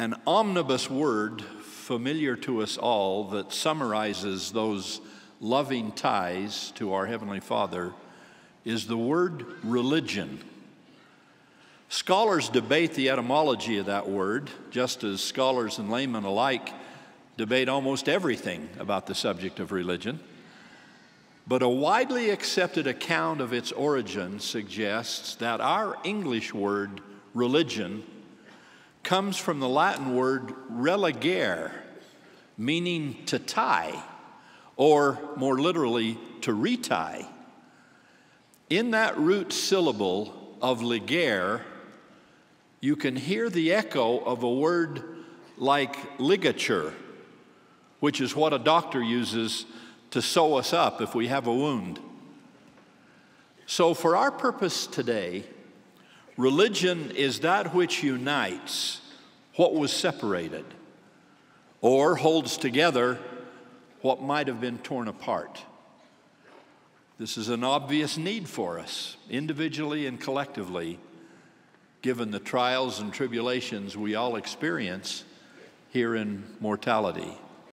an omnibus word familiar to us all that summarizes those loving ties to our Heavenly Father is the word religion. Scholars debate the etymology of that word, just as scholars and laymen alike debate almost everything about the subject of religion. But a widely accepted account of its origin suggests that our English word religion comes from the Latin word religare, meaning to tie, or more literally, to retie. In that root syllable of ligare, you can hear the echo of a word like ligature, which is what a doctor uses to sew us up if we have a wound. So, for our purpose today, religion is that which unites what was separated or holds together what might have been torn apart. This is an obvious need for us, individually and collectively given the trials and tribulations we all experience here in mortality.